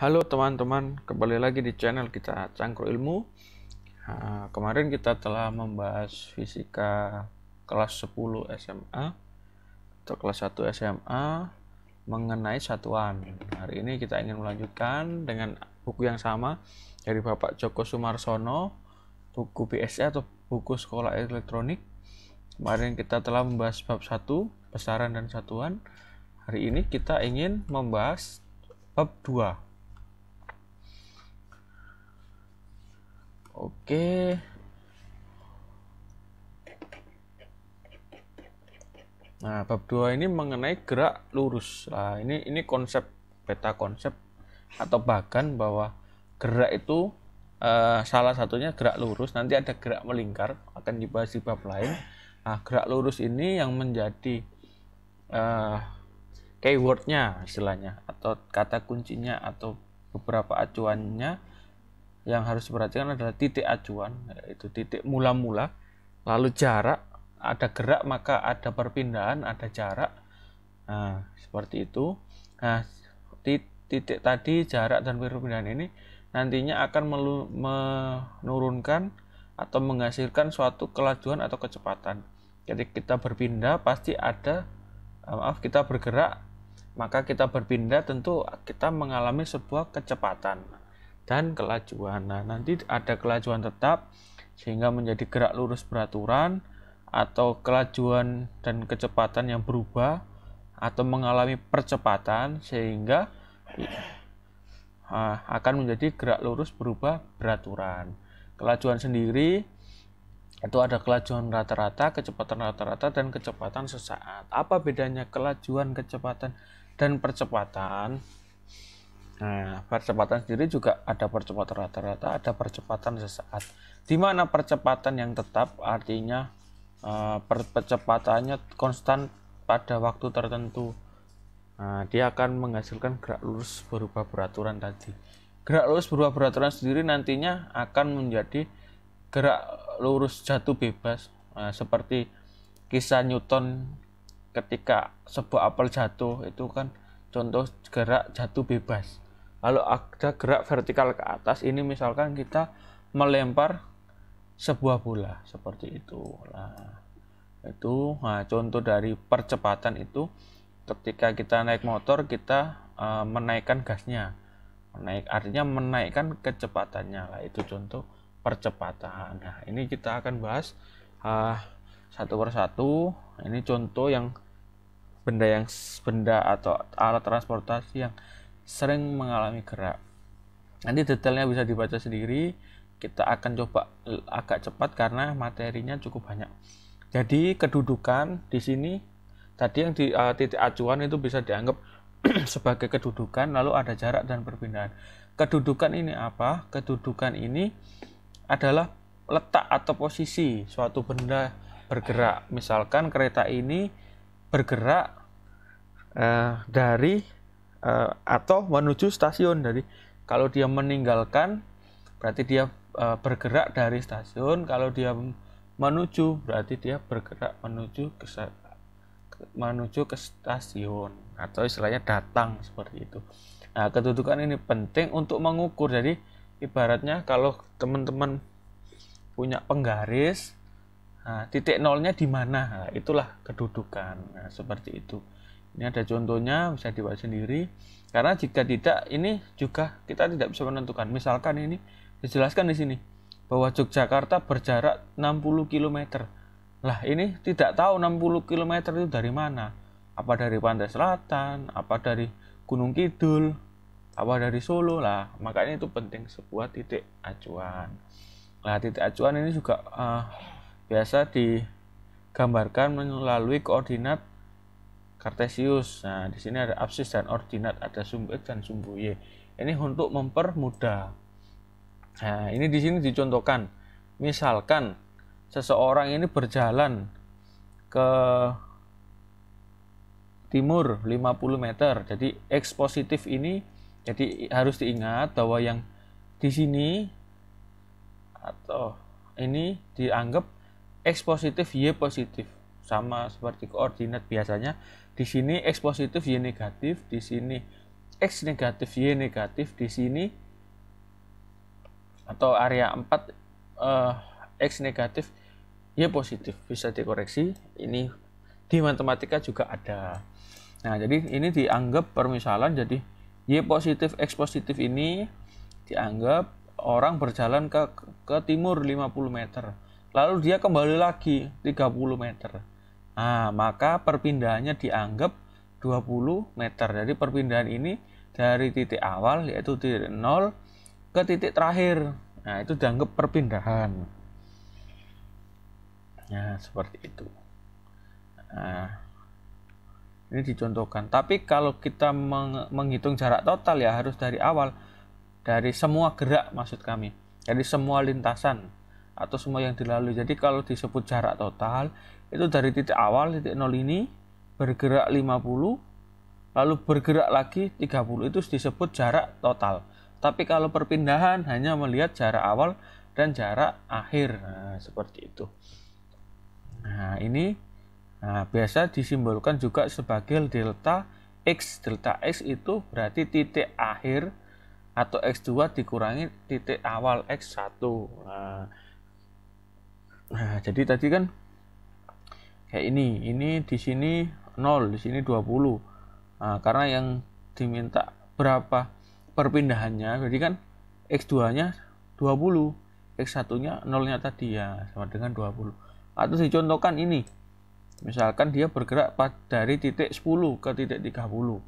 Halo teman-teman, kembali lagi di channel kita Cangkru Ilmu. Nah, kemarin kita telah membahas fisika kelas 10 SMA atau kelas 1 SMA mengenai satuan. Hari ini kita ingin melanjutkan dengan buku yang sama dari Bapak Joko Sumarsono, buku BSE atau buku sekolah elektronik. Kemarin kita telah membahas bab 1, besaran dan satuan. Hari ini kita ingin membahas bab 2 Oke. Nah, bab 2 ini mengenai gerak lurus. Nah, ini ini konsep beta konsep atau bahkan bahwa gerak itu uh, salah satunya gerak lurus, nanti ada gerak melingkar akan dibahas di bab lain. Nah, gerak lurus ini yang menjadi uh, keywordnya istilahnya atau kata kuncinya atau beberapa acuannya yang harus diperhatikan adalah titik acuan yaitu titik mula-mula. Lalu jarak ada gerak maka ada perpindahan ada jarak. Nah seperti itu. Nah titik tadi jarak dan perpindahan ini nantinya akan menurunkan atau menghasilkan suatu kelajuan atau kecepatan. Jadi kita berpindah pasti ada eh, maaf kita bergerak maka kita berpindah tentu kita mengalami sebuah kecepatan dan kelajuan. Nah, nanti ada kelajuan tetap sehingga menjadi gerak lurus beraturan atau kelajuan dan kecepatan yang berubah atau mengalami percepatan sehingga akan menjadi gerak lurus berubah beraturan. Kelajuan sendiri itu ada kelajuan rata-rata, kecepatan rata-rata, dan kecepatan sesaat. Apa bedanya kelajuan, kecepatan, dan percepatan? Nah, percepatan sendiri juga ada percepatan rata-rata, ada percepatan sesaat. Di mana percepatan yang tetap artinya uh, percepatannya konstan pada waktu tertentu. Nah, dia akan menghasilkan gerak lurus berubah beraturan tadi. Gerak lurus berubah beraturan sendiri nantinya akan menjadi gerak lurus jatuh bebas. Nah, seperti kisah Newton ketika sebuah apel jatuh itu kan contoh gerak jatuh bebas lalu ada gerak vertikal ke atas ini misalkan kita melempar sebuah bola seperti itu. Nah itu nah, contoh dari percepatan itu ketika kita naik motor kita uh, menaikkan gasnya. Menaik artinya menaikkan kecepatannya. Lah itu contoh percepatan. Nah ini kita akan bahas uh, satu persatu. Ini contoh yang benda yang benda atau alat transportasi yang sering mengalami gerak. Nanti detailnya bisa dibaca sendiri. Kita akan coba agak cepat karena materinya cukup banyak. Jadi kedudukan di sini tadi yang di uh, titik acuan itu bisa dianggap sebagai kedudukan lalu ada jarak dan perpindahan. Kedudukan ini apa? Kedudukan ini adalah letak atau posisi suatu benda bergerak. Misalkan kereta ini bergerak uh, dari uh, atau menuju stasiun. Jadi kalau dia meninggalkan berarti dia uh, bergerak dari stasiun. Kalau dia menuju berarti dia bergerak menuju ke menuju ke stasiun atau istilahnya datang seperti itu. Nah, kedudukan ini penting untuk mengukur. Jadi ibaratnya kalau teman-teman punya penggaris, nah, titik nolnya di mana? Nah, itulah kedudukan. Nah, seperti itu. Ini ada contohnya, bisa dibuat sendiri. Karena jika tidak, ini juga kita tidak bisa menentukan. Misalkan ini dijelaskan di sini bahwa Yogyakarta berjarak 60 km. Lah, ini tidak tahu 60 km itu dari mana. Apa dari pantai selatan, apa dari Gunung Kidul, apa dari Solo lah. Makanya itu penting sebuah titik acuan. Nah, titik acuan ini juga uh, biasa digambarkan melalui koordinat Kartesius. Nah, di sini ada absis dan ordinat, ada sumbu X dan sumbu Y. Ini untuk mempermudah. Nah, ini di sini dicontohkan. Misalkan seseorang ini berjalan ke timur 50 meter. Jadi X positif ini jadi harus diingat bahwa yang di sini atau ini dianggap X positif Y positif sama seperti koordinat biasanya di sini X positif Y negatif di sini X negatif, Y negatif di sini atau area 4 uh, X negatif, Y positif bisa dikoreksi. Ini di matematika juga ada. Nah, jadi ini dianggap permisalan jadi Y positif X positif ini dianggap orang berjalan ke ke timur 50 meter. Lalu dia kembali lagi 30 meter. Nah, maka perpindahannya dianggap 20 meter. Jadi perpindahan ini dari titik awal yaitu titik 0 ke titik terakhir. Nah, itu dianggap perpindahan. Nah, seperti itu. Nah, ini dicontohkan. Tapi kalau kita meng menghitung jarak total ya harus dari awal. Dari semua gerak maksud kami. Dari semua lintasan atau semua yang dilalui. Jadi kalau disebut jarak total itu dari titik awal titik 0 ini bergerak 50 lalu bergerak lagi 30 itu disebut jarak total. Tapi kalau perpindahan hanya melihat jarak awal dan jarak akhir. Nah, seperti itu. Nah, ini Nah, biasa disimbolkan juga sebagai delta X. Delta X itu berarti titik akhir atau X2 dikurangi titik awal X1. Nah, nah jadi tadi kan kayak ini. Ini di sini 0, di sini 20. Nah, karena yang diminta berapa perpindahannya, berarti kan X2-nya 20, X1-nya 0-nya tadi ya, sama dengan 20. Atau dicontohkan ini, Misalkan dia bergerak dari titik 10 ke titik 30.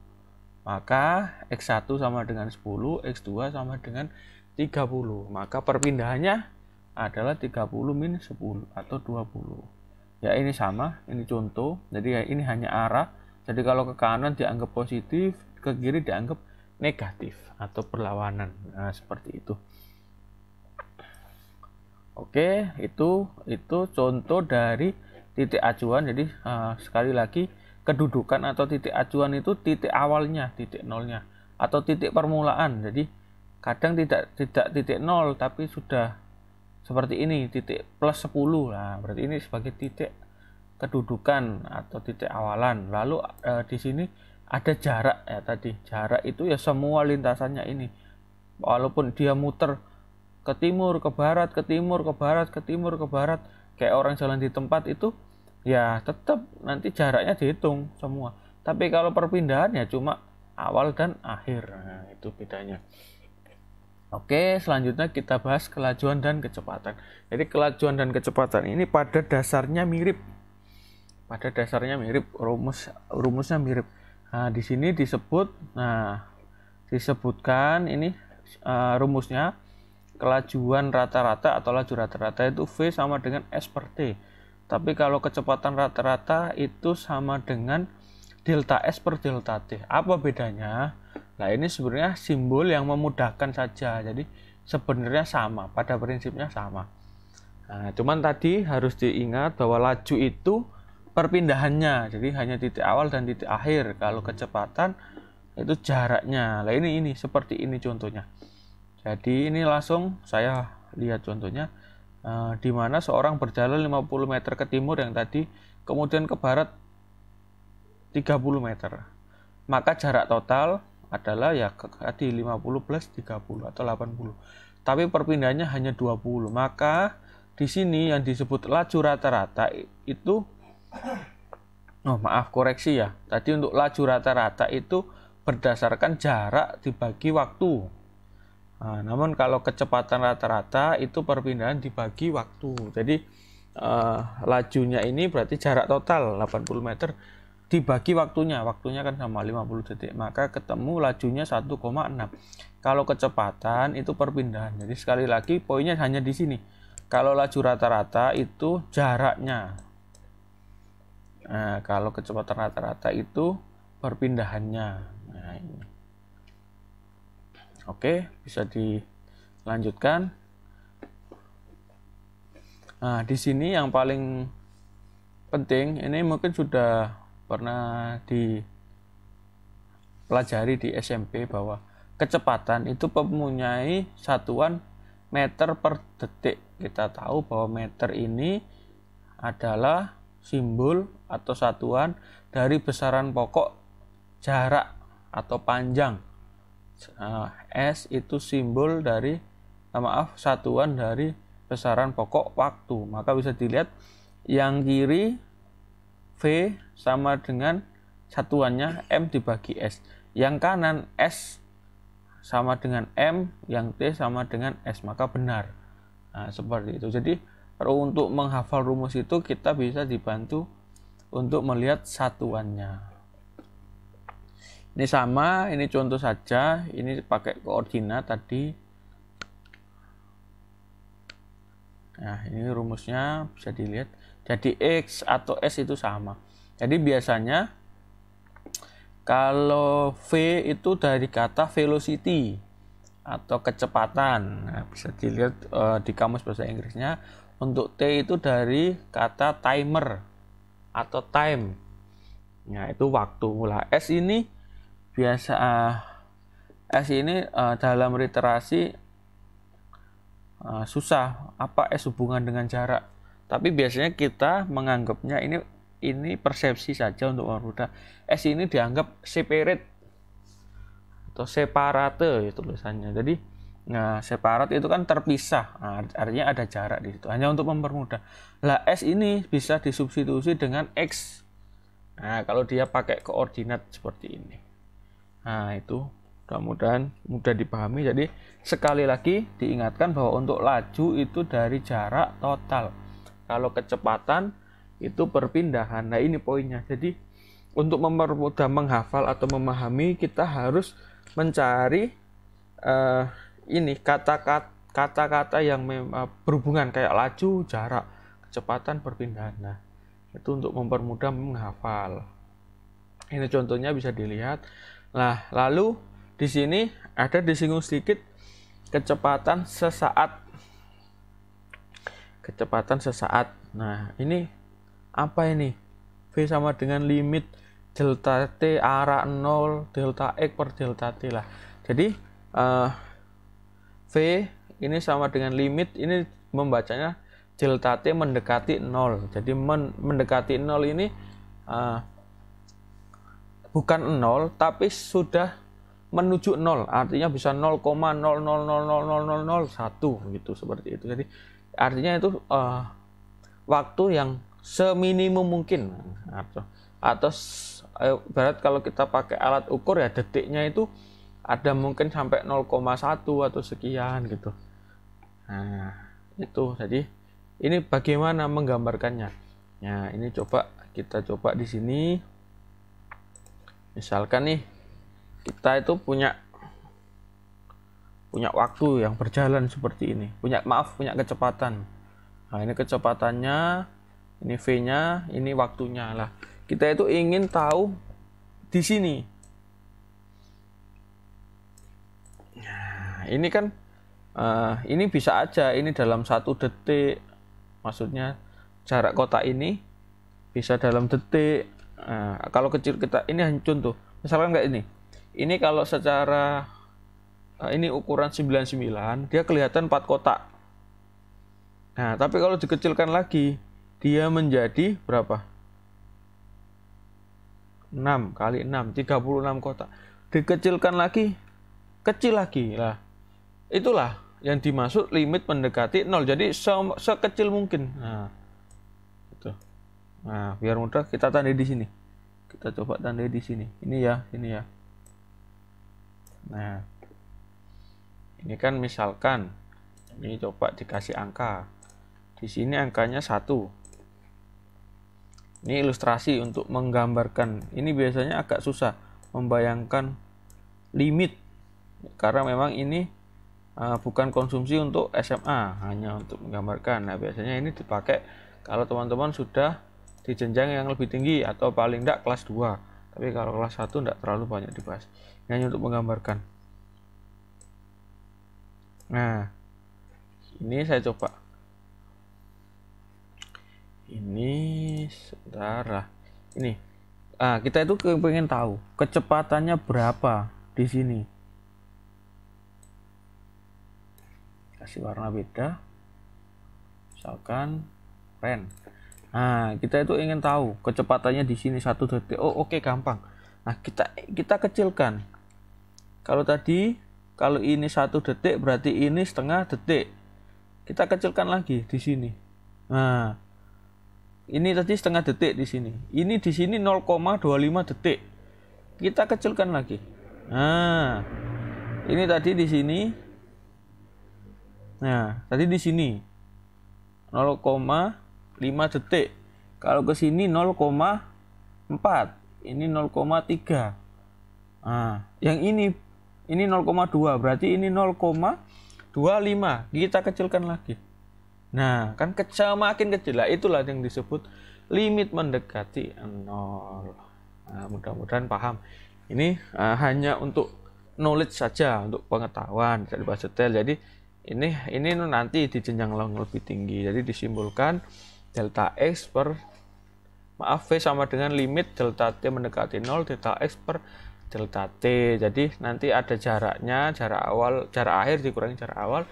Maka X1 sama dengan 10, X2 sama dengan 30. Maka perpindahannya adalah 30 min 10 atau 20. Ya ini sama, ini contoh. Jadi ya ini hanya arah. Jadi kalau ke kanan dianggap positif, ke kiri dianggap negatif atau perlawanan. Nah, seperti itu. Oke, itu itu contoh dari titik acuan jadi uh, sekali lagi kedudukan atau titik acuan itu titik awalnya titik nolnya atau titik permulaan jadi kadang tidak tidak titik nol tapi sudah seperti ini titik plus 10 lah berarti ini sebagai titik kedudukan atau titik awalan. Lalu uh, di sini ada jarak ya tadi. Jarak itu ya semua lintasannya ini. Walaupun dia muter ke timur ke barat ke timur ke barat ke timur ke barat kayak orang jalan di tempat itu ya tetap nanti jaraknya dihitung semua. Tapi kalau perpindahan ya cuma awal dan akhir. Nah, itu bedanya Oke, selanjutnya kita bahas kelajuan dan kecepatan. Jadi kelajuan dan kecepatan ini pada dasarnya mirip. Pada dasarnya mirip, rumus rumusnya mirip. Nah, di sini disebut nah disebutkan ini uh, rumusnya kelajuan rata-rata atau laju rata-rata itu V sama dengan S per T. Tapi kalau kecepatan rata-rata itu sama dengan delta S per delta T. Apa bedanya? Nah ini sebenarnya simbol yang memudahkan saja. Jadi sebenarnya sama, pada prinsipnya sama. Nah, cuman tadi harus diingat bahwa laju itu perpindahannya. Jadi hanya titik awal dan titik akhir. Kalau kecepatan itu jaraknya. Nah ini ini seperti ini contohnya. Jadi ini langsung saya lihat contohnya uh, di mana seorang berjalan 50 meter ke timur yang tadi kemudian ke barat 30 meter. Maka jarak total adalah ya tadi 50 plus 30 atau 80. Tapi perpindahannya hanya 20. Maka di sini yang disebut laju rata-rata itu Oh, maaf koreksi ya. Tadi untuk laju rata-rata itu berdasarkan jarak dibagi waktu. Nah, namun kalau kecepatan rata-rata itu perpindahan dibagi waktu. Jadi uh, lajunya ini berarti jarak total 80 meter dibagi waktunya. Waktunya kan sama 50 detik. Maka ketemu lajunya 1,6. Kalau kecepatan itu perpindahan. Jadi sekali lagi poinnya hanya di sini. Kalau laju rata-rata itu jaraknya. Nah, kalau kecepatan rata-rata itu perpindahannya. Nah, ini. Oke, bisa dilanjutkan. Nah, di sini yang paling penting ini mungkin sudah pernah dipelajari di SMP bahwa kecepatan itu mempunyai satuan meter per detik. Kita tahu bahwa meter ini adalah simbol atau satuan dari besaran pokok jarak atau panjang Nah, S itu simbol dari nah, maaf satuan dari besaran pokok waktu. Maka bisa dilihat yang kiri V sama dengan satuannya M dibagi S. Yang kanan S sama dengan M, yang T sama dengan S, maka benar. Nah, seperti itu. Jadi, untuk menghafal rumus itu kita bisa dibantu untuk melihat satuannya. Ini sama, ini contoh saja, ini pakai koordinat tadi. Nah, ini rumusnya bisa dilihat. Jadi X atau S itu sama. Jadi biasanya kalau V itu dari kata velocity atau kecepatan. Nah, bisa dilihat uh, di kamus bahasa Inggrisnya. Untuk T itu dari kata timer atau time. Nah, itu waktu. Lah S ini biasa uh, S ini uh, dalam literasi uh, susah. Apa S hubungan dengan jarak? Tapi biasanya kita menganggapnya ini ini persepsi saja untuk orang muda. S ini dianggap separate atau separate itu tulisannya. Jadi nah separat itu kan terpisah. Nah, artinya ada jarak di situ. Hanya untuk mempermudah. Lah S ini bisa disubstitusi dengan X. Nah, kalau dia pakai koordinat seperti ini. Nah, itu mudah-mudahan mudah dipahami. Jadi sekali lagi diingatkan bahwa untuk laju itu dari jarak total. Kalau kecepatan itu perpindahan. Nah, ini poinnya. Jadi, untuk mempermudah menghafal atau memahami, kita harus mencari uh, ini kata-kata yang uh, berhubungan kayak laju, jarak, kecepatan, perpindahan. Nah, itu untuk mempermudah menghafal. Ini contohnya bisa dilihat. Nah, lalu di sini ada disinggung sedikit kecepatan sesaat. Kecepatan sesaat. Nah, ini apa ini? V sama dengan limit delta T arah 0 delta X per delta T lah. Jadi uh, V ini sama dengan limit ini membacanya delta T mendekati 0 jadi men mendekati 0 ini uh, bukan 0 tapi sudah menuju 0 artinya bisa 0,0000001 gitu seperti itu. Jadi artinya itu uh, waktu yang seminimum mungkin. Atau atau berat kalau kita pakai alat ukur ya detiknya itu ada mungkin sampai 0,1 atau sekian gitu. Nah itu. Jadi ini bagaimana menggambarkannya? Nah ini coba kita coba di sini. Misalkan nih kita itu punya punya waktu yang berjalan seperti ini punya maaf punya kecepatan nah ini kecepatannya ini V-nya, ini waktunya lah. Kita itu ingin tahu di sini. Nah, ini kan uh, ini bisa aja ini dalam satu detik. Maksudnya jarak kotak ini bisa dalam detik. Nah, kalau kecil kita ini hanya contoh. Misalkan nggak ini. Ini kalau secara uh, ini ukuran 99, dia kelihatan 4 kotak. Nah, tapi kalau dikecilkan lagi, dia menjadi berapa? 6 kali 6, 36 kotak. Dikecilkan lagi, kecil lagi. Lah, itulah yang dimaksud limit mendekati 0. Jadi se sekecil mungkin. Nah, itu. Nah, biar mudah kita tandai di sini. Kita coba tandai di sini. Ini ya, ini ya. Nah, ini kan misalkan ini coba dikasih angka. Di sini angkanya satu ini ilustrasi untuk menggambarkan. Ini biasanya agak susah membayangkan limit karena memang ini uh, bukan konsumsi untuk SMA, hanya untuk menggambarkan. Nah, biasanya ini dipakai kalau teman-teman sudah di jenjang yang lebih tinggi atau paling tidak kelas 2. Tapi kalau kelas 1 tidak terlalu banyak dibahas. Ini hanya untuk menggambarkan. Nah, ini saya coba. Ini sebentar ini. Ah kita itu pengen tahu kecepatannya berapa di sini. Kasih warna beda. Misalkan pen nah kita itu ingin tahu kecepatannya di sini satu detik. Oh oke okay, gampang. Nah kita kita kecilkan. Kalau tadi kalau ini satu detik berarti ini setengah detik. Kita kecilkan lagi di sini. Nah ini tadi setengah detik di sini. Ini di sini 0,25 detik. Kita kecilkan lagi. Nah ini tadi di sini. Nah tadi di sini. 0,5 detik. Kalau ke sini 0,4 ini 0,3 nah yang ini ini 0,2 berarti ini 0,25 kita kecilkan lagi. Nah kan kecil makin kecil. Lah itulah yang disebut limit mendekati 0 nah, mudah-mudahan paham. Ini uh, hanya untuk knowledge saja untuk pengetahuan dari bahasa detail. Jadi ini ini nanti di jenjang lebih tinggi. Jadi disimbolkan delta x per maaf v sama dengan limit delta t mendekati 0 delta x per delta t. Jadi nanti ada jaraknya jarak awal jarak akhir dikurangi jarak awal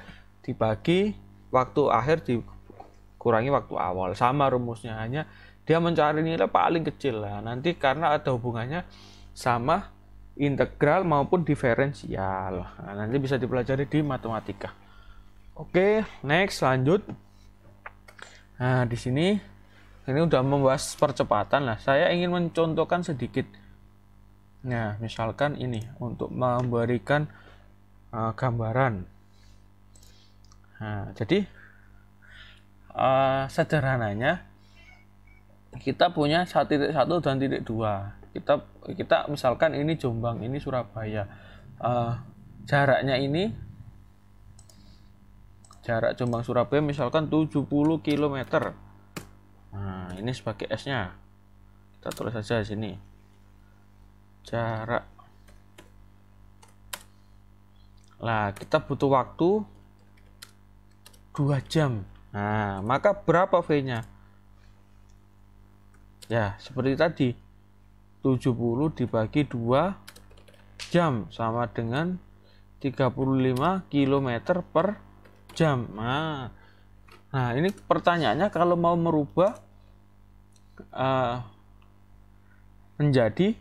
dibagi waktu akhir dikurangi waktu awal. Sama rumusnya hanya dia mencari nilai paling kecil lah. Nanti karena ada hubungannya sama integral maupun diferensial. Nah, nanti bisa dipelajari di matematika. Oke next lanjut. Nah di sini ini udah membahas percepatan lah. Saya ingin mencontohkan sedikit Nah, misalkan ini untuk memberikan uh, gambaran. Nah, jadi uh, sederhananya kita punya satu titik satu dan titik dua. Kita kita misalkan ini Jombang, ini Surabaya. Uh, jaraknya ini jarak Jombang Surabaya misalkan 70 km. Nah, ini sebagai S-nya. Kita tulis saja di sini jarak lah kita butuh waktu 2 jam. Nah maka berapa V nya ya seperti tadi. 70 dibagi 2 jam sama dengan 35 km per jam. Nah, nah ini pertanyaannya kalau mau merubah uh, menjadi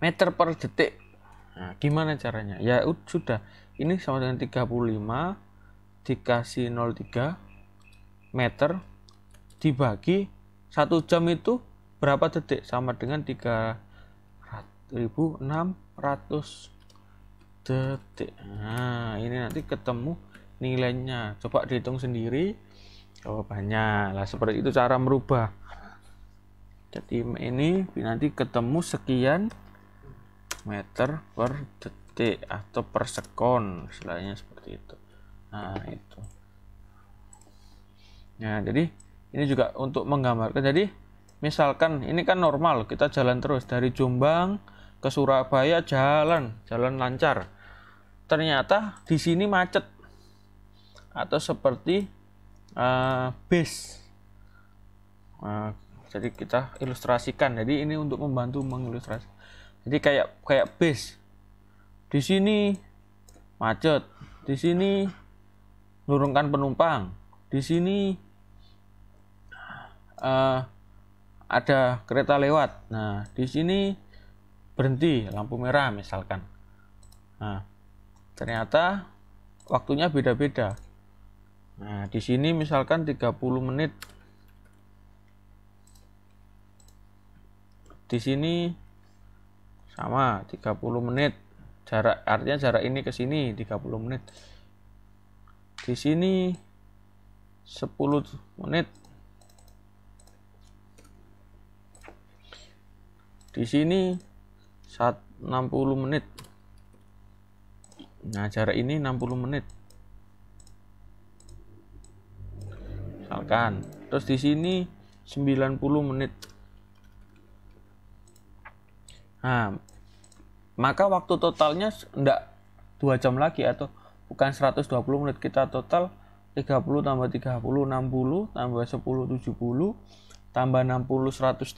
meter per detik. Nah, gimana caranya? Ya sudah, ini sama dengan 35 dikasih 03 meter dibagi satu jam itu berapa detik? Sama dengan 3600 detik. Nah, ini nanti ketemu nilainya. Coba dihitung sendiri jawabannya. Lah seperti itu cara merubah. Jadi ini nanti ketemu sekian meter per detik atau per sekon istilahnya seperti itu. Nah itu. Nah jadi ini juga untuk menggambarkan jadi misalkan ini kan normal kita jalan terus dari Jombang ke Surabaya jalan jalan lancar. Ternyata di sini macet atau seperti uh, bis. Uh, jadi kita ilustrasikan. Jadi ini untuk membantu mengilustrasi jadi kayak kayak bis di sini macet di sini nurunkan penumpang di sini uh, ada kereta lewat. Nah di sini berhenti lampu merah misalkan. Nah ternyata waktunya beda-beda. Nah di sini misalkan 30 menit. Di sini sama 30 menit. Jarak artinya jarak ini ke sini 30 menit. Di sini 10 menit. Di sini 60 menit. Nah jarak ini 60 menit. Misalkan. Terus di sini 90 menit. Nah maka waktu totalnya enggak dua jam lagi atau bukan 120 menit kita total 30 tambah 30 60 tambah 10 70 tambah 60 130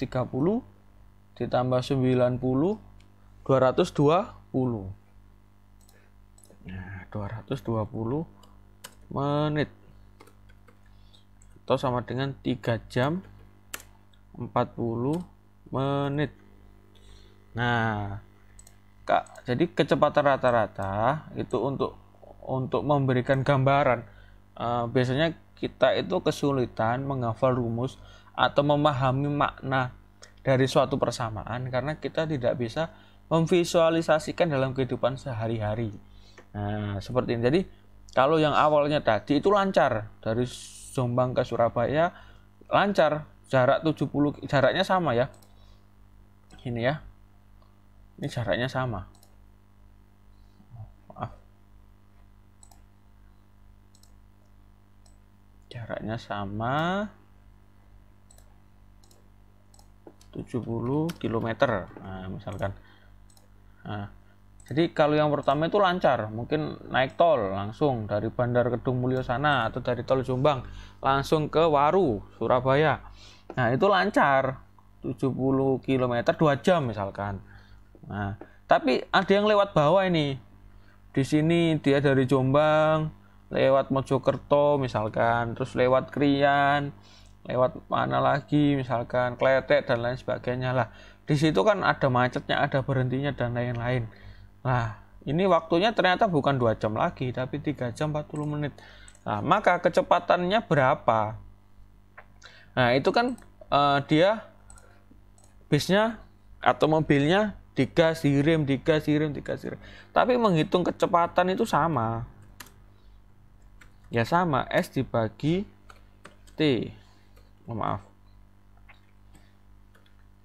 ditambah 90 220 nah 220 menit. Atau sama dengan 3 jam 40 menit. Nah jadi kecepatan rata-rata itu untuk untuk memberikan gambaran uh, biasanya kita itu kesulitan menghafal rumus atau memahami makna dari suatu persamaan karena kita tidak bisa memvisualisasikan dalam kehidupan sehari-hari. Nah, seperti ini. Jadi, kalau yang awalnya tadi itu lancar dari Jombang ke Surabaya lancar, jarak 70 jaraknya sama ya. Ini ya. Ini jaraknya sama. Maaf. Jaraknya sama. 70 km nah, misalkan nah, jadi kalau yang pertama itu lancar mungkin naik tol langsung dari Bandar Kedung Mulyo sana atau dari tol Jombang langsung ke Waru Surabaya nah itu lancar 70 km 2 jam misalkan nah tapi ada yang lewat bawah ini. Di sini dia dari Jombang lewat Mojokerto misalkan terus lewat Krian lewat mana lagi misalkan kletek dan lain sebagainya lah. Di situ kan ada macetnya ada berhentinya dan lain-lain. Nah ini waktunya ternyata bukan dua jam lagi tapi 3 jam 40 menit. Nah maka kecepatannya berapa? Nah itu kan uh, dia bisnya atau mobilnya digas direm digas direm digas direm tapi menghitung kecepatan itu sama. Ya sama S dibagi T. Oh, maaf.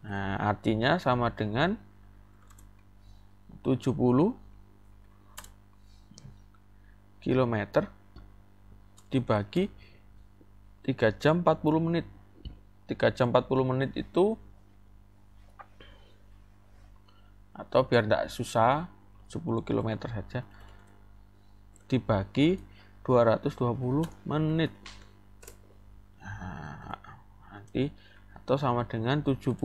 Nah artinya sama dengan 70 km dibagi 3 jam 40 menit. 3 jam 40 menit itu atau biar tidak susah 10 km saja. Dibagi 220 menit. Berarti atau sama dengan 70.000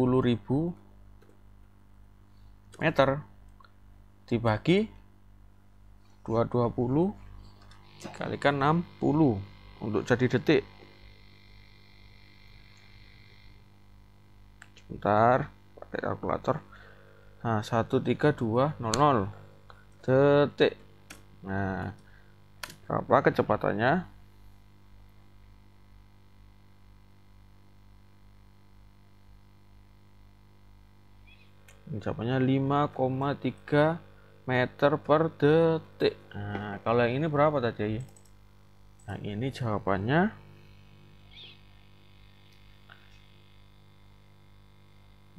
meter. Dibagi 220 dikalikan 60 untuk jadi detik. Sebentar pakai kalkulator nah 13200 detik. Nah berapa kecepatannya? Jawabannya 5,3 meter per detik. Nah kalau yang ini berapa tadi? Nah ini jawabannya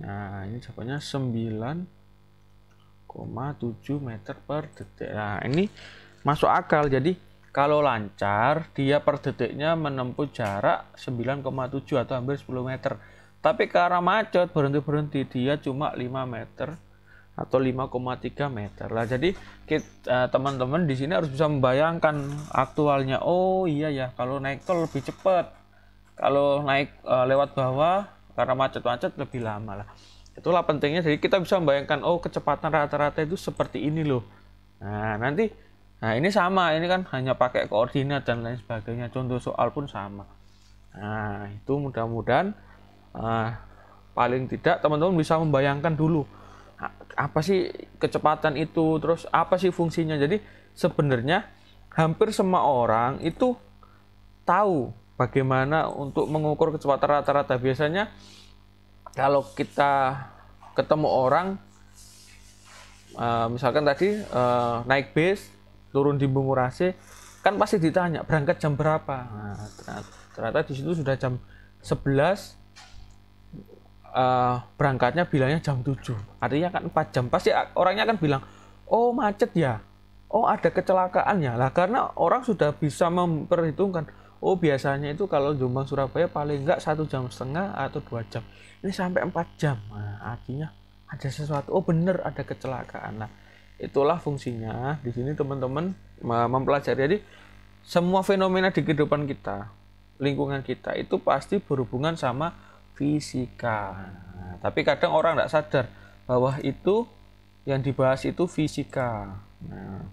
nah ini jawabannya 9,7 meter per detik nah ini masuk akal jadi kalau lancar dia per detiknya menempuh jarak 9,7 atau hampir 10 meter tapi karena macet berhenti-berhenti dia cuma 5 meter atau 5,3 meter lah. Jadi kita teman-teman di sini harus bisa membayangkan aktualnya. Oh iya ya, kalau naik tol lebih cepat. Kalau naik uh, lewat bawah karena macet-macet lebih lama lah. Itulah pentingnya. Jadi kita bisa membayangkan oh kecepatan rata-rata itu seperti ini loh. Nah, nanti nah ini sama, ini kan hanya pakai koordinat dan lain sebagainya. Contoh soal pun sama. Nah, itu mudah-mudahan uh, paling tidak teman-teman bisa membayangkan dulu apa sih kecepatan itu terus apa sih fungsinya jadi sebenarnya hampir semua orang itu tahu bagaimana untuk mengukur kecepatan rata-rata? Biasanya kalau kita ketemu orang uh, misalkan tadi uh, naik bis turun di Bungurase kan pasti ditanya berangkat jam berapa? Nah, ternyata, di situ sudah jam 11 uh, berangkatnya bilangnya jam 7 artinya kan 4 jam. Pasti orangnya akan bilang oh macet ya? Oh ada kecelakaan ya? Lah karena orang sudah bisa memperhitungkan oh biasanya itu kalau Jombang Surabaya paling enggak satu jam setengah atau dua jam. Ini sampai 4 jam. Nah, artinya ada sesuatu. Oh bener ada kecelakaan. Nah itulah fungsinya. Di sini teman-teman mempelajari. Jadi semua fenomena di kehidupan kita lingkungan kita itu pasti berhubungan sama fisika. Nah, tapi kadang orang tidak sadar bahwa itu yang dibahas itu fisika. Nah,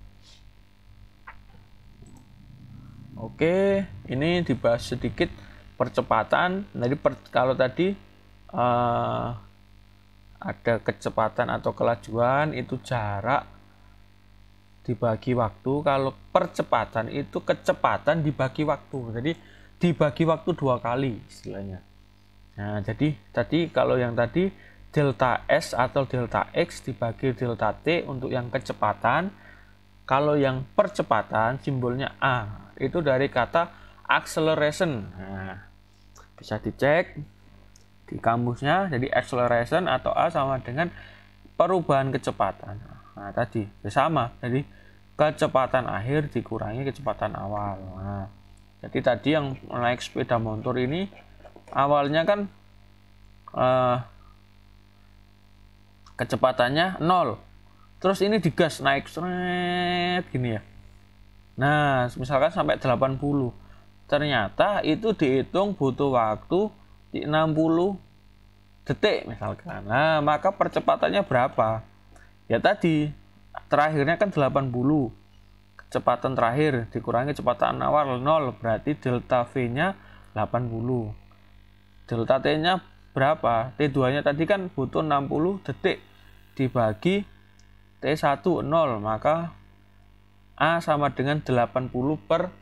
Oke, ini dibahas sedikit percepatan. Jadi per, kalau tadi uh, ada kecepatan atau kelajuan itu jarak dibagi waktu. Kalau percepatan itu kecepatan dibagi waktu. Jadi dibagi waktu dua kali istilahnya. Nah jadi tadi kalau yang tadi delta S atau delta X dibagi delta T untuk yang kecepatan kalau yang percepatan simbolnya A itu dari kata acceleration. Nah, bisa dicek di kamusnya jadi acceleration atau A sama dengan perubahan kecepatan. Nah tadi ya sama. Jadi kecepatan akhir dikurangi kecepatan awal. Nah, jadi tadi yang naik sepeda motor ini awalnya kan eh, kecepatannya nol terus ini digas naik seret gini ya nah misalkan sampai 80 ternyata itu dihitung butuh waktu di 60 detik misalkan. Nah, maka percepatannya berapa? Ya tadi terakhirnya kan 80. Kecepatan terakhir dikurangi kecepatan awal 0 berarti delta V-nya 80. Delta T-nya berapa? T2-nya tadi kan butuh 60 detik dibagi T1 0 maka A sama dengan 80 per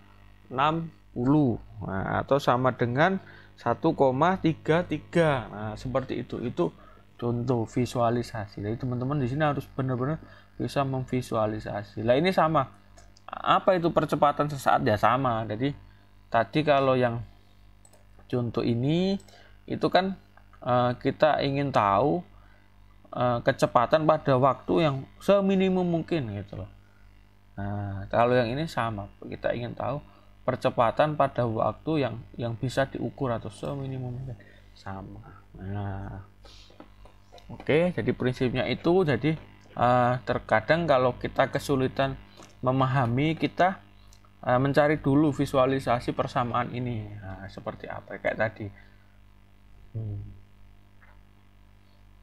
60 nah, atau sama dengan 1,33. Nah, seperti itu. Itu contoh visualisasi. Jadi teman-teman di sini harus benar-benar bisa memvisualisasi. Lah ini sama. Apa itu percepatan sesaat ya sama. Jadi tadi kalau yang contoh ini itu kan uh, kita ingin tahu uh, kecepatan pada waktu yang seminimum mungkin gitu loh. Nah, kalau yang ini sama. Kita ingin tahu percepatan pada waktu yang yang bisa diukur atau seminimum sama. Nah, oke, jadi prinsipnya itu jadi uh, terkadang kalau kita kesulitan memahami kita uh, mencari dulu visualisasi persamaan ini. Nah, seperti apa kayak tadi. Hmm.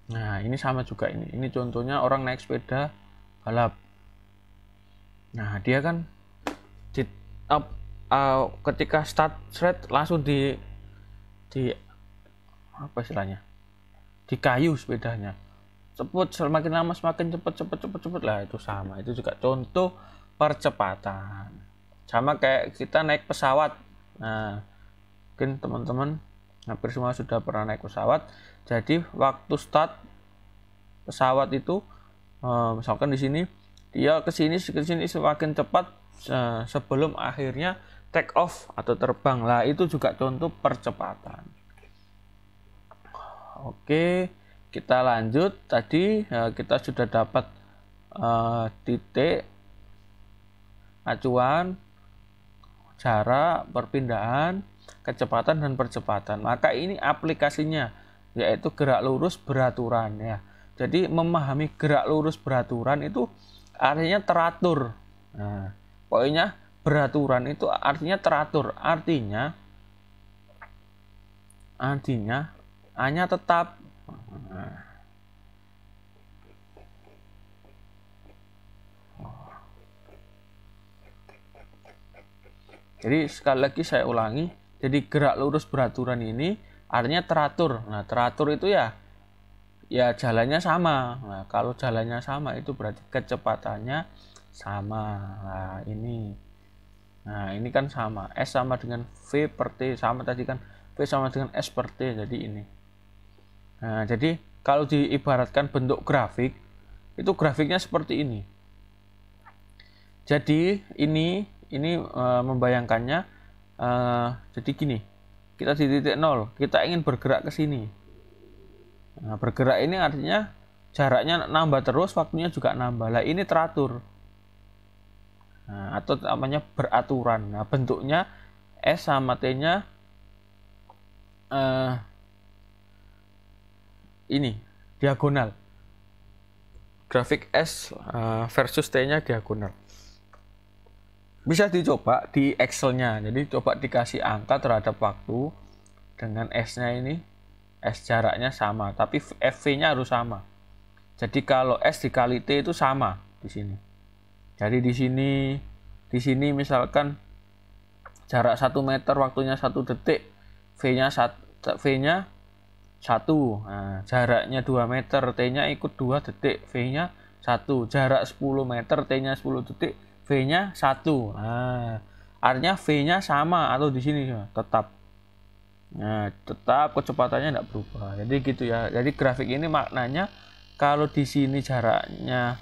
Nah, ini sama juga ini. Ini contohnya orang naik sepeda balap. Nah, dia kan di, up, uh, ketika start thread langsung di di apa istilahnya? Di kayu sepedanya. Cepet semakin lama semakin cepet cepet cepet cepet. Lah itu sama. Itu juga contoh percepatan. Sama kayak kita naik pesawat. Nah mungkin teman-teman hampir semua sudah pernah naik pesawat. Jadi waktu start pesawat itu uh, misalkan di sini dia ke sini ke sini semakin cepat uh, sebelum akhirnya take off atau terbang. Lah itu juga contoh percepatan. Oke kita lanjut. Tadi ya, kita sudah dapat titik acuan jarak perpindahan kecepatan dan percepatan. Maka ini aplikasinya yaitu gerak lurus beraturan ya. Jadi memahami gerak lurus beraturan itu artinya teratur. Nah pokoknya beraturan itu artinya teratur. Artinya artinya hanya tetap. Jadi sekali lagi saya ulangi jadi gerak lurus beraturan ini artinya teratur nah teratur itu ya ya jalannya sama nah kalau jalannya sama itu berarti kecepatannya sama nah ini Nah, ini kan sama. S sama dengan V per T. Sama tadi kan V sama dengan S per T. Jadi ini. Nah, jadi kalau diibaratkan bentuk grafik, itu grafiknya seperti ini. Jadi ini ini e, membayangkannya e, jadi gini. Kita di titik nol, kita ingin bergerak ke sini. Nah, bergerak ini artinya jaraknya nambah terus, waktunya juga nambah. Lah ini teratur nah, atau namanya beraturan nah bentuknya S sama T nya uh, ini diagonal grafik S uh, versus T nya diagonal bisa dicoba di Excel nya jadi coba dikasih angka terhadap waktu dengan S nya ini. S jaraknya sama tapi FV nya harus sama. Jadi kalau S dikali T itu sama di sini. Jadi di sini di sini misalkan jarak 1 meter waktunya satu detik V-nya V-nya satu. Nah, jaraknya 2 meter T nya ikut 2 detik V nya 1 jarak 10 meter T nya 10 detik V nya 1 nah, artinya V nya sama atau di sini tetap. Nah tetap kecepatannya tidak berubah. Jadi gitu ya. Jadi grafik ini maknanya kalau di sini jaraknya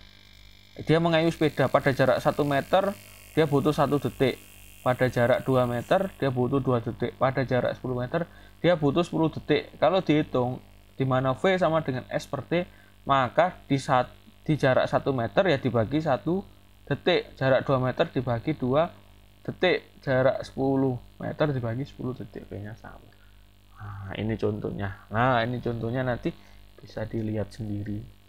dia mengayu sepeda pada jarak 1 meter dia butuh satu detik. Pada jarak 2 meter dia butuh 2 detik. Pada jarak 10 meter dia butuh 10 detik. Kalau dihitung di mana V sama dengan S per T maka di saat di jarak 1 meter ya dibagi 1 detik jarak 2 meter dibagi 2 detik jarak 10 meter dibagi 10 detik V nya sama nah ini contohnya nah ini contohnya nanti bisa dilihat sendiri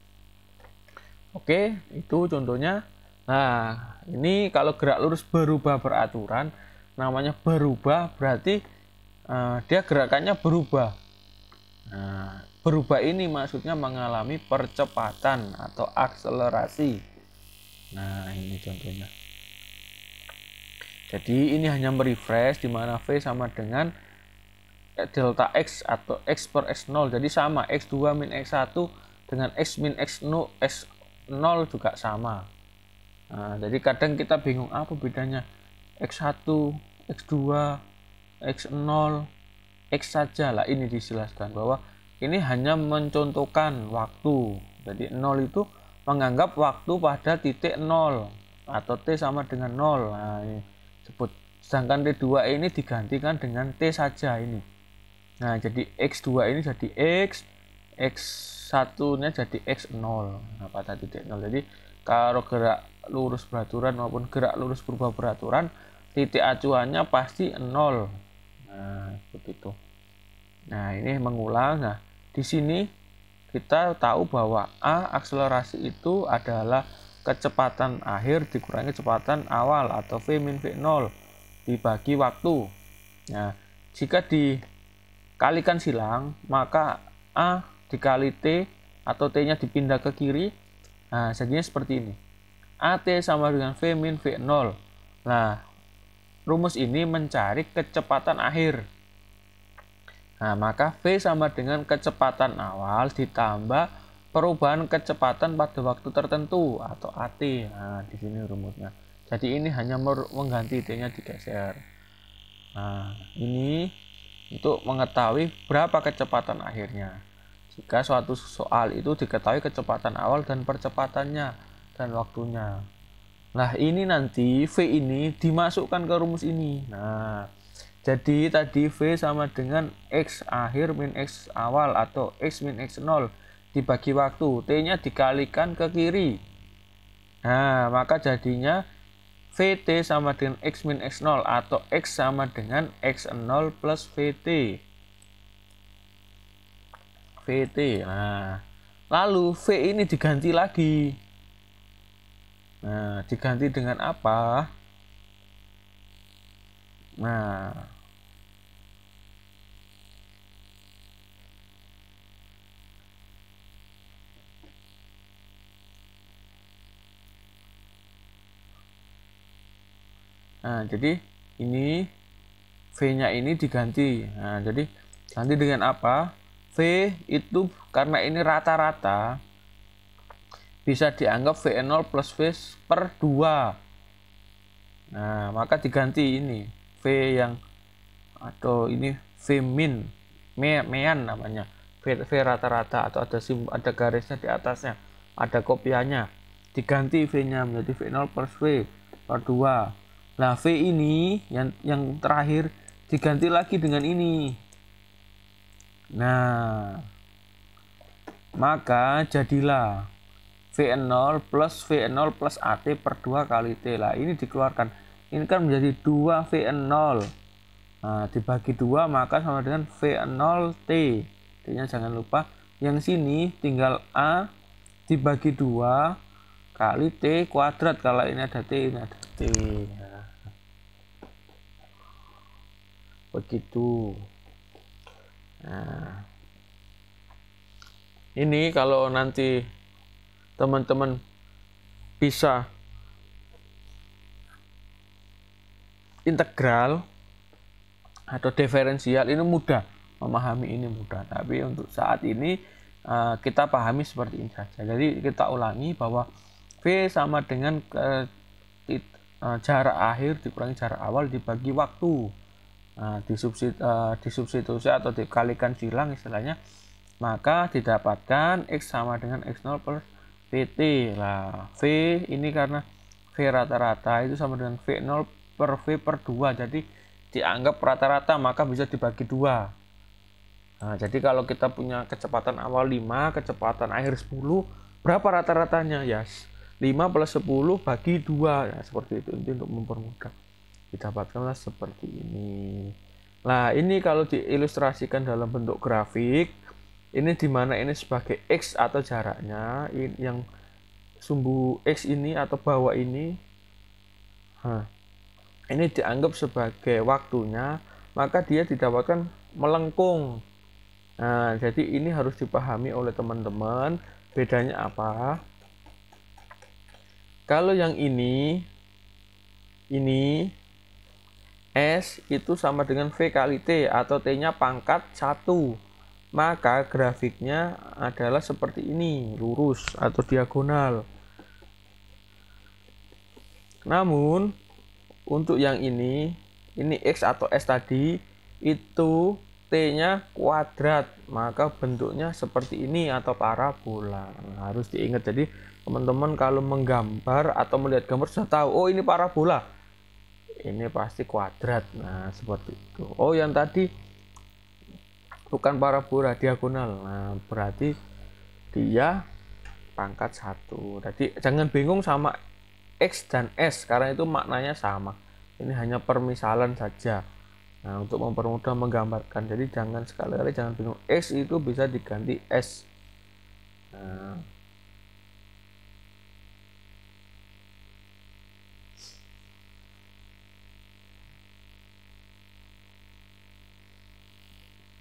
Oke, itu contohnya. Nah, ini kalau gerak lurus berubah beraturan, namanya berubah berarti uh, dia gerakannya berubah. Nah, berubah ini maksudnya mengalami percepatan atau akselerasi. Nah, ini contohnya. Jadi ini hanya merefresh di mana V sama dengan delta X atau X per X0. Jadi sama X2 min X1 dengan X min X0, X 0 juga sama nah, jadi kadang kita bingung apa bedanya X1 X2 X0 X saja lah ini dijelaskan bahwa ini hanya mencontohkan waktu jadi 0 itu menganggap waktu pada titik 0 atau T sama dengan 0 nah sebut sedangkan T2 ini digantikan dengan T saja ini. Nah jadi X2 ini jadi X X satunya jadi x0 nah pada titik 0 jadi kalau gerak lurus beraturan maupun gerak lurus berubah beraturan titik acuannya pasti 0 nah begitu nah ini mengulang. Nah di sini kita tahu bahwa A akselerasi itu adalah kecepatan akhir dikurangi kecepatan awal atau V min V0 dibagi waktu nah jika dikalikan silang maka A dikali T atau T-nya dipindah ke kiri, nah jadinya seperti ini. AT sama dengan V min V0. Nah, rumus ini mencari kecepatan akhir. Nah, maka V sama dengan kecepatan awal ditambah perubahan kecepatan pada waktu tertentu atau AT. Nah, di sini rumusnya. Jadi ini hanya mengganti T-nya digeser. Nah, ini untuk mengetahui berapa kecepatan akhirnya jika suatu soal itu diketahui kecepatan awal dan percepatannya dan waktunya. Nah, ini nanti V ini dimasukkan ke rumus ini. Nah, jadi tadi V sama dengan X akhir min X awal atau X min X0 dibagi waktu. T-nya dikalikan ke kiri. Nah, maka jadinya VT sama dengan X min X0 atau X sama dengan X0 plus VT. VT. Nah, lalu V ini diganti lagi. Nah, diganti dengan apa? Nah, Nah, jadi ini V-nya ini diganti. Nah, jadi ganti dengan apa? V itu karena ini rata-rata bisa dianggap V0 plus V per 2 nah maka diganti ini. V yang atau ini V min me, mean namanya. V, v rata-rata atau ada sim, ada garisnya di atasnya ada kopiannya. Diganti V nya menjadi V0 plus V per 2 nah V ini yang yang terakhir diganti lagi dengan ini Nah, maka jadilah V0 plus V0 plus AT per 2 kali T. Lah ini dikeluarkan. Ini kan menjadi 2 V0. Nah, dibagi 2 maka sama dengan V0 T. T-nya jangan lupa. Yang sini tinggal A dibagi 2 kali T kuadrat. Kalau ini ada T, ini ada T. Nah. Begitu. Nah, ini kalau nanti teman-teman bisa integral atau diferensial ini mudah. Memahami ini mudah. Tapi untuk saat ini uh, kita pahami seperti ini saja. Jadi kita ulangi bahwa V sama dengan tit, uh, jarak akhir dikurangi jarak awal dibagi waktu disubstit, uh, disubstitusi atau dikalikan silang istilahnya maka didapatkan X sama dengan X0 plus VT lah V ini karena V rata-rata itu sama dengan V0 per V per 2 jadi dianggap rata-rata maka bisa dibagi dua. Nah, jadi kalau kita punya kecepatan awal 5 kecepatan akhir 10 berapa rata-ratanya? Ya 5 plus 10 bagi 2 ya, seperti itu ini untuk mempermudah didapatkanlah seperti ini. Nah ini kalau diilustrasikan dalam bentuk grafik ini di mana ini sebagai X atau jaraknya yang sumbu X ini atau bawah ini nah, ini dianggap sebagai waktunya maka dia didapatkan melengkung. Nah jadi ini harus dipahami oleh teman-teman bedanya apa? Kalau yang ini ini S itu sama dengan V kali T atau T nya pangkat 1 maka grafiknya adalah seperti ini lurus atau diagonal. Namun untuk yang ini ini X atau S tadi itu T nya kuadrat. Maka bentuknya seperti ini atau parabola. Nah, harus diingat. Jadi teman-teman kalau menggambar atau melihat gambar sudah tahu oh ini parabola ini pasti kuadrat. Nah seperti itu. Oh yang tadi bukan parabola diagonal. Nah berarti dia pangkat satu. Jadi jangan bingung sama X dan S karena itu maknanya sama. Ini hanya permisalan saja. Nah untuk mempermudah menggambarkan. Jadi jangan sekali-kali jangan bingung. X itu bisa diganti S. Nah,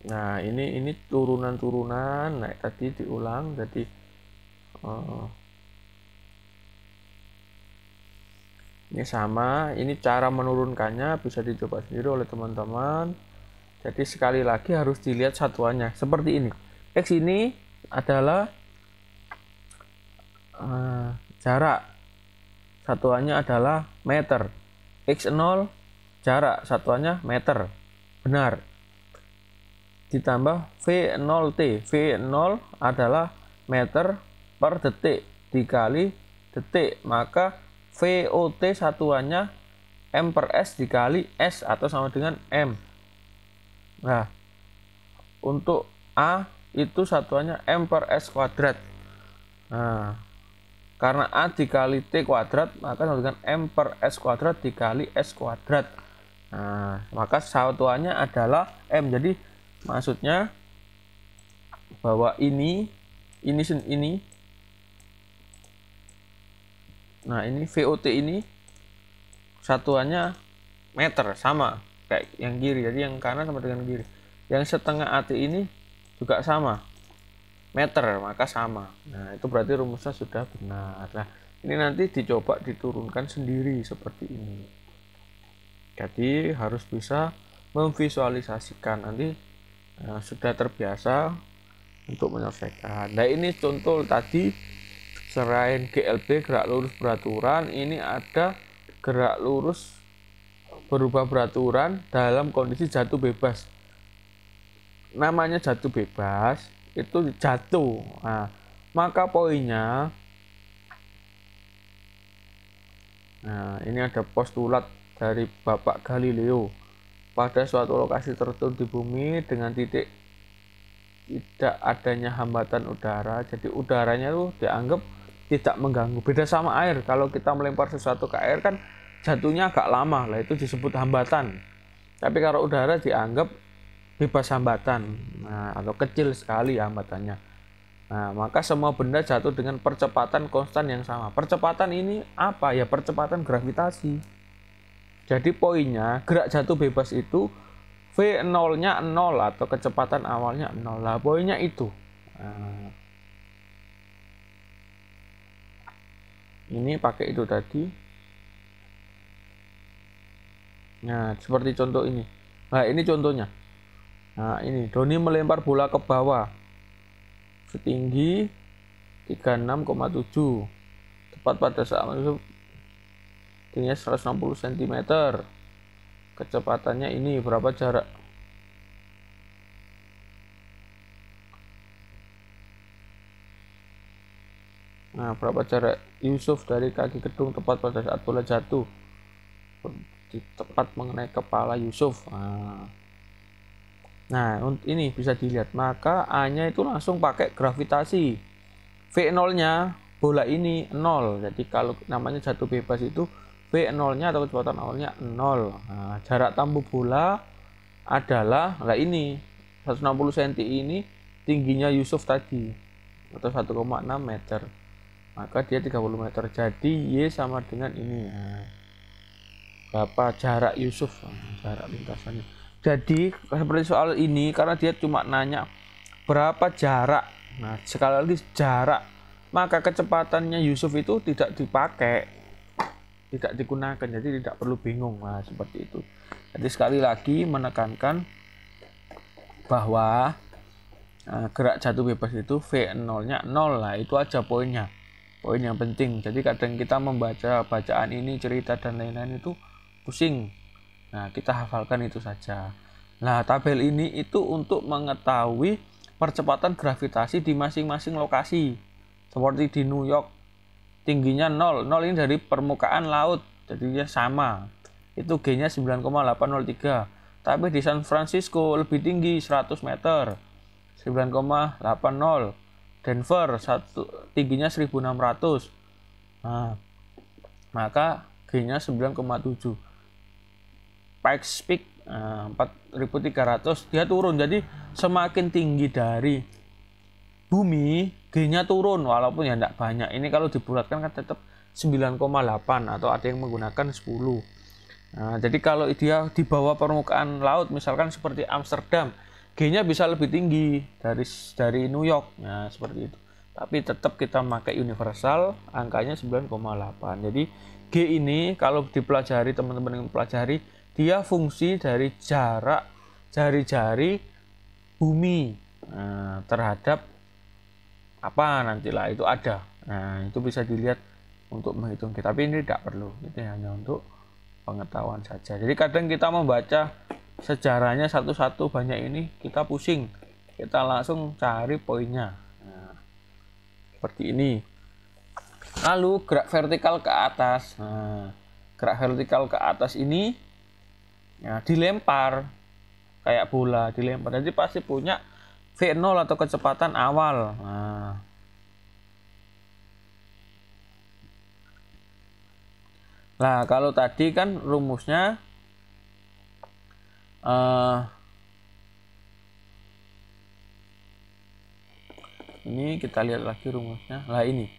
nah ini ini turunan-turunan naik tadi diulang jadi uh, ini sama. Ini cara menurunkannya bisa dicoba sendiri oleh teman-teman. Jadi sekali lagi harus dilihat satuannya. Seperti ini. X ini adalah uh, jarak. Satuannya adalah meter. X0 jarak. Satuannya meter. Benar ditambah V0T. V0 adalah meter per detik dikali detik. Maka VOT satuannya M per S dikali S atau sama dengan M. Nah, untuk A itu satuannya M per S kuadrat. Nah, karena A dikali T kuadrat, maka sama dengan M per S kuadrat dikali S kuadrat. Nah, maka satuannya adalah M. Jadi, maksudnya bahwa ini ini ini. Nah ini VOT ini satuannya meter sama. Kayak yang kiri jadi yang kanan sama dengan kiri. Yang setengah AT ini juga sama. Meter maka sama. Nah itu berarti rumusnya sudah benar. Nah ini nanti dicoba diturunkan sendiri seperti ini. Jadi harus bisa memvisualisasikan. Nanti nah, sudah terbiasa untuk menyelesaikan. Nah ini contoh tadi selain GLB gerak lurus beraturan ini ada gerak lurus berubah beraturan dalam kondisi jatuh bebas. Namanya jatuh bebas itu jatuh. Nah, maka poinnya nah ini ada postulat dari Bapak Galileo pada suatu lokasi tertentu di bumi dengan titik tidak adanya hambatan udara jadi udaranya tuh dianggap tidak mengganggu. Beda sama air. Kalau kita melempar sesuatu ke air kan jatuhnya agak lama. Lah itu disebut hambatan. Tapi kalau udara dianggap bebas hambatan. Nah, atau kecil sekali hambatannya. Nah maka semua benda jatuh dengan percepatan konstan yang sama. Percepatan ini apa? Ya percepatan gravitasi jadi poinnya gerak jatuh bebas itu V0-nya 0 atau kecepatan awalnya 0. Lah poinnya itu. Nah, ini pakai itu tadi. Nah, seperti contoh ini. Nah, ini contohnya. Nah, ini Doni melempar bola ke bawah. Setinggi 36,7. Tepat pada saat tingginya 160 cm. Kecepatannya ini berapa jarak? Nah, berapa jarak Yusuf dari kaki gedung tepat pada saat bola jatuh? Tepat mengenai kepala Yusuf. Nah, Nah, ini bisa dilihat. Maka A-nya itu langsung pakai gravitasi. V0-nya bola ini 0. Jadi kalau namanya jatuh bebas itu V0-nya atau kecepatan awalnya 0. Nah, jarak tambuh bola adalah nah ini 160 cm ini tingginya Yusuf tadi atau 1,6 meter. Maka dia 30 meter. Jadi Y sama dengan ini. Berapa jarak Yusuf? Jarak lintasannya jadi seperti soal ini karena dia cuma nanya berapa jarak. Nah, sekali lagi jarak. Maka kecepatannya Yusuf itu tidak dipakai. Tidak digunakan. Jadi tidak perlu bingung. Nah, seperti itu. Jadi sekali lagi menekankan bahwa nah, gerak jatuh bebas itu V0-nya 0 lah. Itu aja poinnya. Poin yang penting. Jadi kadang kita membaca bacaan ini, cerita dan lain-lain itu pusing Nah, kita hafalkan itu saja. Nah, tabel ini itu untuk mengetahui percepatan gravitasi di masing-masing lokasi. Seperti di New York, tingginya 0. 0 ini dari permukaan laut, jadi dia sama. Itu G-nya 9,803. Tapi di San Francisco lebih tinggi 100 meter. 9,80. Denver satu, tingginya 1600. Nah, maka G-nya 9,7 Pikes Peak uh, 4300 dia turun jadi semakin tinggi dari bumi G-nya turun walaupun ya tidak banyak. Ini kalau dibulatkan kan tetap 9,8 atau ada yang menggunakan 10 nah, jadi kalau dia di bawah permukaan laut misalkan seperti Amsterdam G-nya bisa lebih tinggi dari dari New York. Nah seperti itu. Tapi tetap kita pakai universal angkanya 9,8 jadi G ini kalau dipelajari teman-teman yang pelajari dia fungsi dari jarak jari-jari bumi nah, terhadap apa nantilah itu ada. Nah itu bisa dilihat untuk menghitung tapi ini tidak perlu. Itu hanya untuk pengetahuan saja. Jadi kadang kita membaca sejarahnya satu-satu banyak ini kita pusing. Kita langsung cari poinnya. Nah, seperti ini. Lalu gerak vertikal ke atas. Nah, gerak vertikal ke atas ini ya dilempar. Kayak bola dilempar. Jadi pasti punya V0 atau kecepatan awal nah. Nah, kalau tadi kan rumusnya uh, ini kita lihat lagi rumusnya. Lah ini.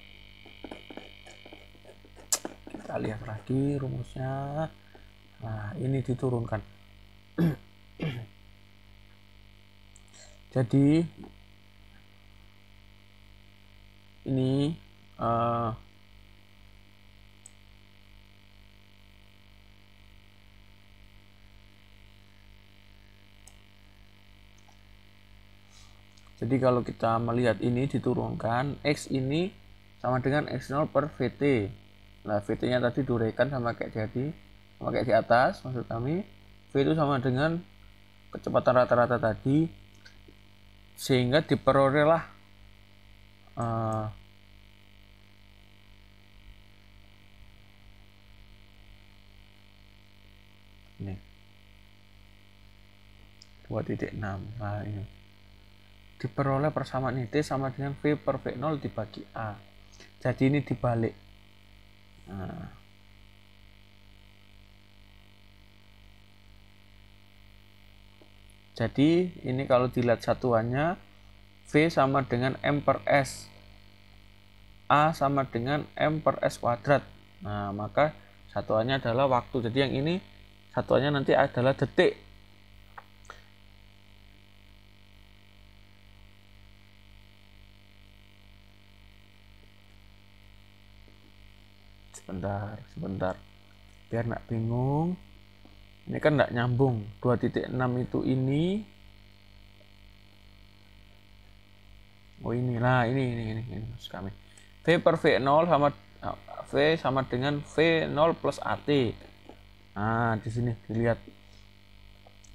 Kita lihat lagi rumusnya. Nah, ini diturunkan. Jadi ini uh, Jadi kalau kita melihat ini diturunkan X ini sama dengan X0 per VT. Nah VT nya tadi durekan sama kayak jadi pakai di atas maksud kami V itu sama dengan kecepatan rata-rata tadi sehingga diperolehlah uh, ini. 2.6 nah ini. Diperoleh persamaan ini T sama dengan V per V0 dibagi A. Jadi ini dibalik. Nah Jadi ini kalau dilihat satuannya V sama dengan M per S. A sama dengan M per S kuadrat. Nah, maka satuannya adalah waktu. Jadi yang ini satuannya nanti adalah detik. Sebentar, sebentar. Biar nggak bingung ini kan tidak nyambung. 2.6 itu ini. Oh ini. Nah ini ini ini, ini maksud kami. V per V0 sama V sama dengan V0 plus AT nah di sini dilihat.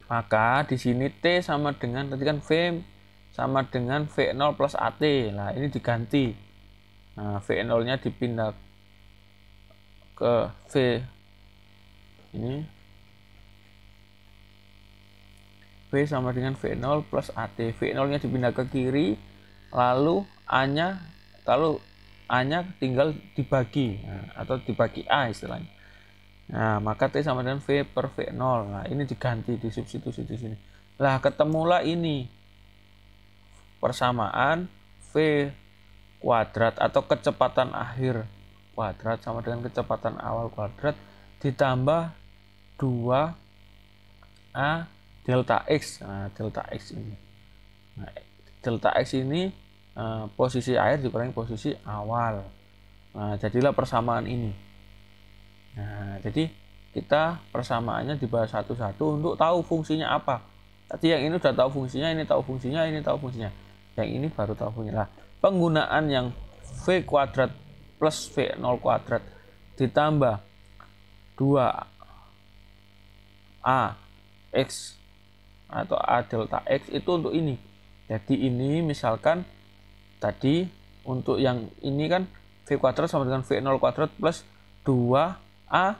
Maka di sini T sama dengan tadi kan V sama dengan V0 plus AT nah ini diganti. Nah V0 nya dipindah ke V. Ini V sama dengan V0 plus AT V0 nya dipindah ke kiri lalu A nya kalau A nya tinggal dibagi. Nah, atau dibagi A istilahnya. Nah maka T sama dengan V per V0 nah ini diganti di substitusi di sini. Lah ketemulah ini. Persamaan V kuadrat atau kecepatan akhir kuadrat sama dengan kecepatan awal kuadrat ditambah 2A delta X. Nah, delta X ini. Nah, delta X ini uh, posisi air dikurangi posisi awal. Nah, jadilah persamaan ini. Nah, jadi kita persamaannya dibahas satu-satu untuk tahu fungsinya apa. Tadi yang ini sudah tahu fungsinya, ini tahu fungsinya, ini tahu fungsinya. Yang ini baru tahu fungsinya. Nah, penggunaan yang V kuadrat plus V0 kuadrat ditambah 2A X atau A delta X itu untuk ini. Jadi ini misalkan tadi untuk yang ini kan V kuadrat sama dengan V0 kuadrat plus 2A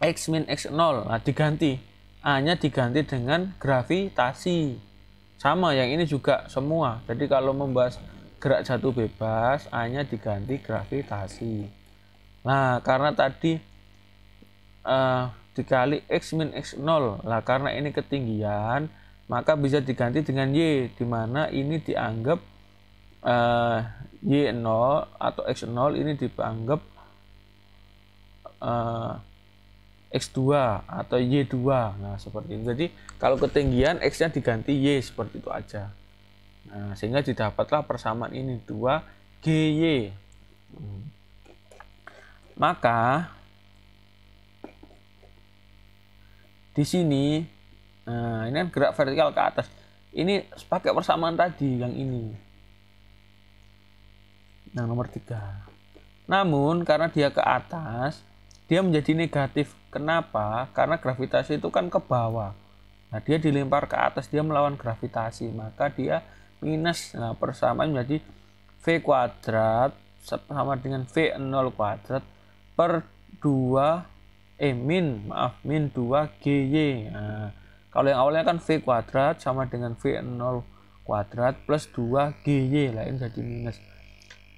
X min X0. Nah diganti. A-nya diganti dengan gravitasi. Sama yang ini juga semua. Jadi kalau membahas gerak jatuh bebas A-nya diganti gravitasi nah karena tadi uh, dikali X min X0 lah karena ini ketinggian maka bisa diganti dengan Y di mana ini dianggap uh, Y0 atau X0 ini dianggap uh, X2 atau Y2 nah seperti itu jadi kalau ketinggian X nya diganti Y seperti itu aja Nah, sehingga didapatlah persamaan ini 2 GY. Hmm. Maka di sini nah ini kan gerak vertikal ke atas. Ini pakai persamaan tadi yang ini. Yang nomor 3. Namun karena dia ke atas, dia menjadi negatif. Kenapa? Karena gravitasi itu kan ke bawah. Nah, dia dilempar ke atas, dia melawan gravitasi, maka dia minus nah persamaan menjadi V kuadrat sama dengan V0 kuadrat per 2 eh min maaf min 2 GY nah, kalau yang awalnya kan V kuadrat sama dengan V0 kuadrat plus 2 GY lah ini jadi minus.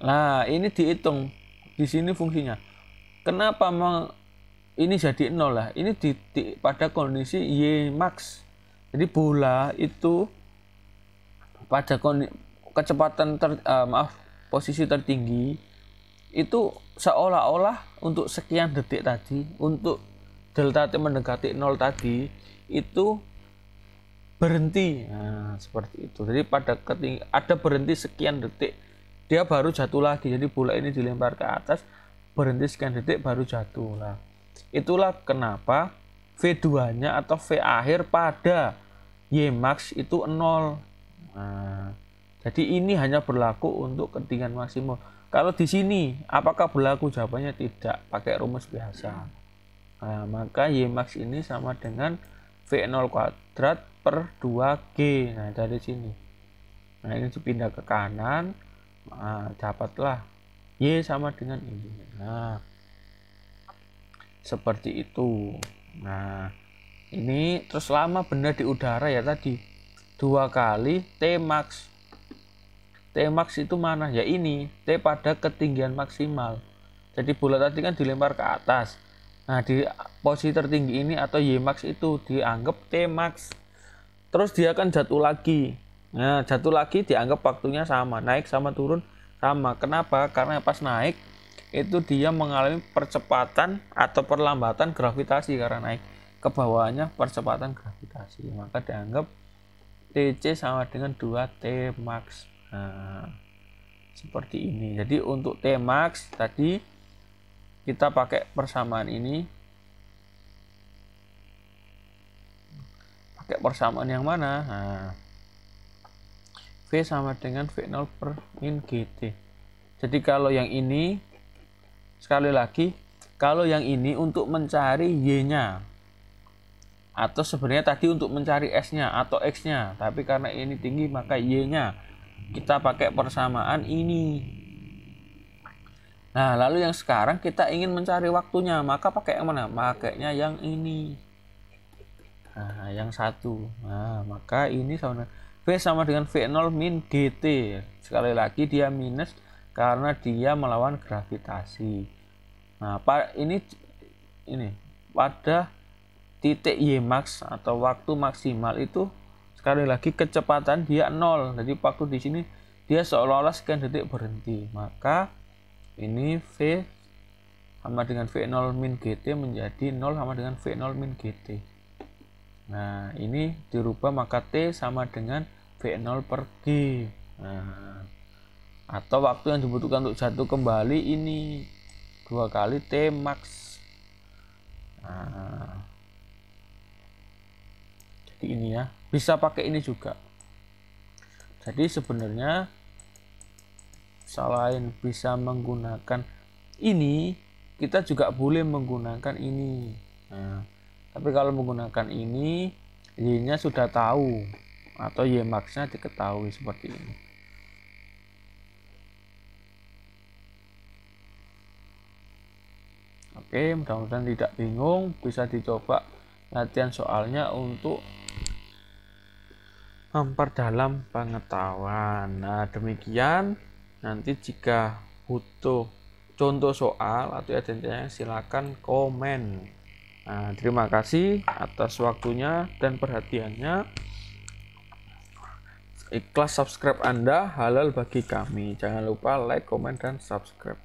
Nah ini dihitung. Di sini fungsinya. Kenapa mau ini jadi 0 lah? Ini di, di pada kondisi Y max. Jadi bola itu pada kecepatan ter, uh, maaf posisi tertinggi itu seolah-olah untuk sekian detik tadi untuk delta t mendekati nol tadi itu berhenti. Nah, seperti itu. Jadi pada keting ada berhenti sekian detik dia baru jatuh lagi. Jadi bola ini dilempar ke atas berhenti sekian detik baru jatuh. Lah itulah kenapa V2 nya atau V akhir pada Y max itu nol. Nah, jadi ini hanya berlaku untuk ketinggian maksimum. Kalau di sini, apakah berlaku? Jawabannya tidak, pakai rumus biasa. Nah, maka Y max ini sama dengan V0 kuadrat per 2G. Nah, dari sini. Nah, ini dipindah ke kanan. Nah, dapatlah Y sama dengan ini. Nah, seperti itu. Nah, ini terus lama benda di udara ya tadi dua kali T max T max itu mana? Ya ini T pada ketinggian maksimal. Jadi bola tadi kan dilempar ke atas. Nah di posisi tertinggi ini atau Y max itu dianggap T max. Terus dia akan jatuh lagi. Nah jatuh lagi dianggap waktunya sama naik sama turun sama. Kenapa? Karena pas naik itu dia mengalami percepatan atau perlambatan gravitasi. Karena naik ke bawahnya percepatan gravitasi. Maka dianggap TC sama dengan 2T max nah, seperti ini jadi untuk T max tadi kita pakai persamaan ini pakai persamaan yang mana nah, sama dengan V0 per min GT. Jadi kalau yang ini, sekali lagi, kalau yang ini untuk mencari Y-nya, atau sebenarnya tadi untuk mencari S-nya atau X-nya, tapi karena ini tinggi maka Y-nya. Kita pakai persamaan ini. Nah, lalu yang sekarang kita ingin mencari waktunya, maka pakai yang mana? Pakainya yang ini. Nah, yang satu. Nah, maka ini sama V sama dengan V0 min GT. Sekali lagi dia minus karena dia melawan gravitasi. Nah, ini ini pada titik Y max atau waktu maksimal itu sekali lagi kecepatan dia nol. Jadi waktu di sini dia seolah-olah sekian detik berhenti. Maka ini V sama dengan V0 min GT menjadi 0 sama dengan V0 min GT nah ini dirubah maka T sama dengan V0 per G nah, atau waktu yang dibutuhkan untuk jatuh kembali ini dua kali T max nah, jadi ini ya bisa pakai ini juga. Jadi sebenarnya selain bisa menggunakan ini kita juga boleh menggunakan ini. Nah, tapi kalau menggunakan ini y nya sudah tahu atau y max nya diketahui seperti ini. Oke mudah-mudahan tidak bingung bisa dicoba latihan soalnya untuk memperdalam pengetahuan. Nah demikian. Nanti jika butuh contoh soal atau identitasnya silakan komen. Nah, terima kasih atas waktunya dan perhatiannya. Ikhlas subscribe Anda halal bagi kami. Jangan lupa like, komen, dan subscribe